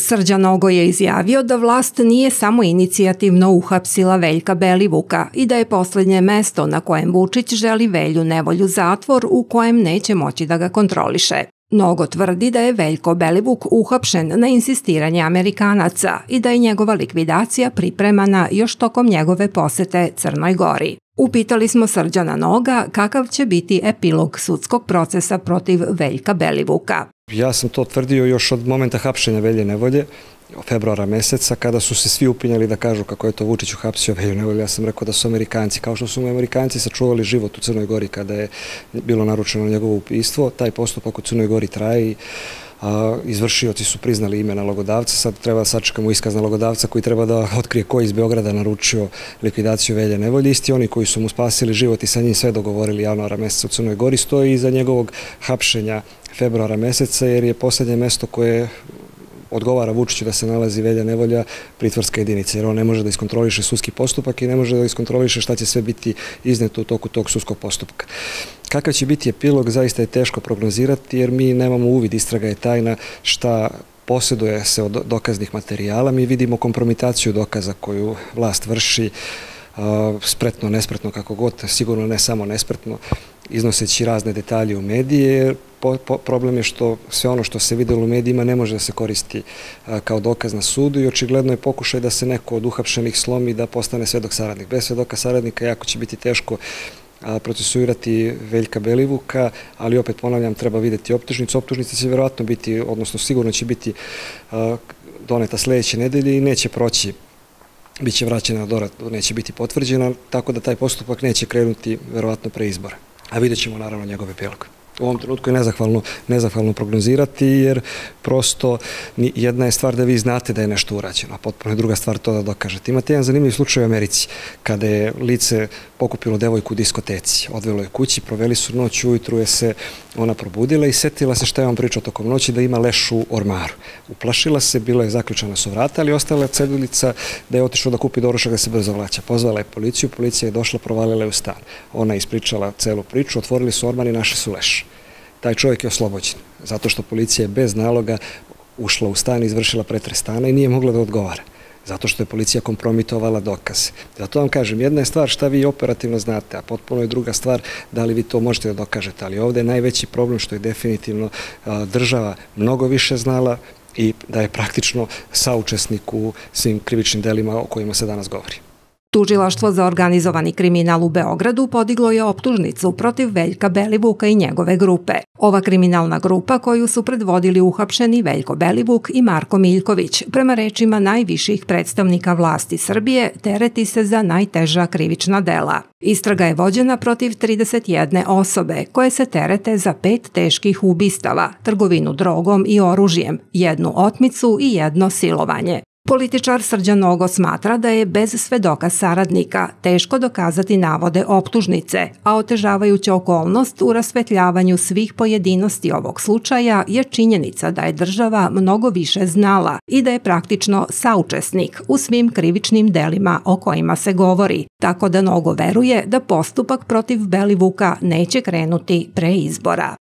Srđan Nogo je izjavio da vlast nije samo inicijativno uhapsila Veljka Belivuka i da je poslednje mesto na kojem Vučić želi Velju nevolju zatvor u kojem neće moći da ga kontroliše. Nogo tvrdi da je Veljko Belivuk uhapšen na insistiranje Amerikanaca i da je njegova likvidacija pripremana još tokom njegove posete Crnoj Gori. Upitali smo Srđana Noga kakav će biti epilog sudskog procesa protiv Veljka Belivuka. Ja sam to tvrdio još od momenta hapšenja Velje Nevolje, februara meseca, kada su se svi upinjali da kažu kako je to Vučić uhapsio Velju Nevolje. Ja sam rekao da su Amerikanci, kao što su Amerikanci sačuvali život u Crnoj Gori kada je bilo naručeno njegovo upistvo, taj postupak u Crnoj Gori traje i izvršioci su priznali ime nalogodavca, sad treba da sačekamo iskaz nalogodavca koji treba da otkrije ko iz Beograda naručio likvidaciju Velje Nevolje. Isti oni koji su mu spasili život i sa njim sve dogovorili januara meseca u Crnoj Gori stoji iza njegovog hapšenja februara meseca jer je poslednje mesto koje odgovara Vučiću da se nalazi Velja Nevolja pritvorska jedinica, jer on ne može da iskontroliše sudski postupak i ne može da iskontroliše šta će sve biti izneto u toku tog sudskog postupka. Kakav će biti epilog, zaista je teško prognozirati, jer mi nemamo uvid, istraga je tajna šta posjeduje se od dokaznih materijala. Mi vidimo kompromitaciju dokaza koju vlast vrši, spretno, nespretno, kako god, sigurno ne samo nespretno, iznoseći razne detalje u medije. Problem je što sve ono što se videlo u medijima ne može da se koristi kao dokaz na sudu i očigledno je pokušaj da se neko od uhapšenih slomi da postane svedok saradnik. Bez svedoka saradnika jako će biti teško procesuirati Veljka Belivuka, ali opet ponavljam, treba videti optužnicu. Optužnica će verovatno biti, odnosno sigurno će biti doneta sledeće nedelje i neće proći biće vraćena dorad, neće biti potvrđena, tako da taj postupak neće krenuti verovatno pre izbora. A vidjet ćemo naravno njegove pelog u ovom trenutku je nezahvalno, nezahvalno prognozirati, jer prosto jedna je stvar da vi znate da je nešto urađeno, a potpuno je druga stvar to da dokažete. Imate jedan zanimljiv slučaj u Americi, kada je lice pokupilo devojku u diskoteci, odvelo je kući, proveli su noć, ujutru je se ona probudila i setila se šta je on pričao tokom noći, da ima leš u ormaru. Uplašila se, bila je zaključana su vrata, ali ostala je cedulica da je otišla da kupi doručak da se brzo vlaća. Pozvala je policiju, policija je došla, provalila je u stan. Ona je ispričala celu priču, otvorili su ormar i našli su leš taj čovjek je oslobođen, zato što policija je bez naloga ušla u stan izvršila pretres stana i nije mogla da odgovara zato što je policija kompromitovala dokaze. Zato vam kažem, jedna je stvar šta vi operativno znate, a potpuno je druga stvar da li vi to možete da dokažete, ali ovde je najveći problem što je definitivno država mnogo više znala i da je praktično saučesnik u svim krivičnim delima o kojima se danas govori. Tužilaštvo za organizovani kriminal u Beogradu podiglo je optužnicu protiv Veljka Belivuka i njegove grupe. Ova kriminalna grupa koju su predvodili uhapšeni Veljko Belivuk i Marko Miljković, prema rečima najviših predstavnika vlasti Srbije, tereti se za najteža krivična dela. Istraga je vođena protiv 31 osobe koje se terete za pet teških ubistava, trgovinu drogom i oružjem, jednu otmicu i jedno silovanje. Političar Srđan Nogo smatra da je bez svedoka saradnika teško dokazati navode optužnice, a otežavajuća okolnost u rasvetljavanju svih pojedinosti ovog slučaja je činjenica da je država mnogo više znala i da je praktično saučesnik u svim krivičnim delima o kojima se govori, tako da Nogo veruje da postupak protiv Belivuka neće krenuti pre izbora.